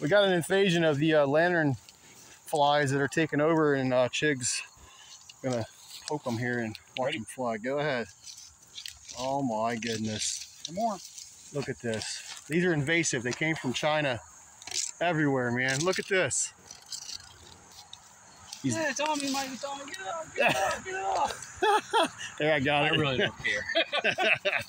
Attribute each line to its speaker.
Speaker 1: We got an invasion of the uh, lantern flies that are taking over, and uh, Chig's gonna poke them here and watch
Speaker 2: Ready?
Speaker 1: them fly. Go ahead. Oh my goodness.
Speaker 2: Some more.
Speaker 1: Look at this. These are invasive. They came from China. Everywhere, man. Look at this. He's-
Speaker 2: Yeah, Tommy, Mike. Tommy, get off, get off, get off.
Speaker 1: There, I got
Speaker 2: I really don't care.